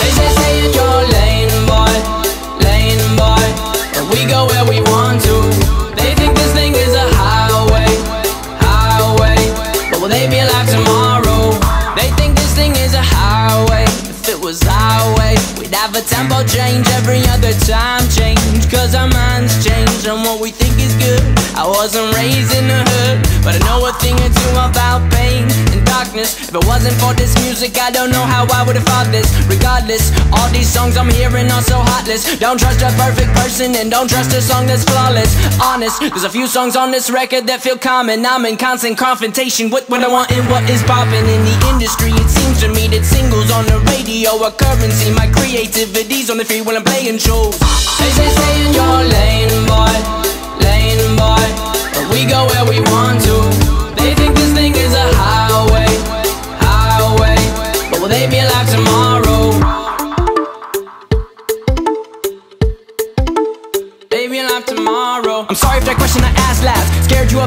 They say stay in your lane, boy, lane, boy. But we go where we want to. They think this thing is a highway, highway. But will they be alive tomorrow? They think this thing is a highway. If it was our way We'd have a tempo change every other time change. Cause our minds change and what we think is good. I wasn't raised in the hood But I know darkness If it wasn't for this music I don't know how I would've fought this. Regardless, all these songs I'm hearing are so heartless. Don't trust a perfect person and don't trust a song that's flawless. Honest, there's a few songs on this record that feel common. I'm in constant confrontation with what I want and what is popping in the industry It seems to me that singles on the radio are currency. My creativity's on the free when I'm playing shows. They say stay in your lane, boy, lane, boy. But we go where we want to Be alive tomorrow? They be alive tomorrow I'm sorry if that question I asked last Scared you up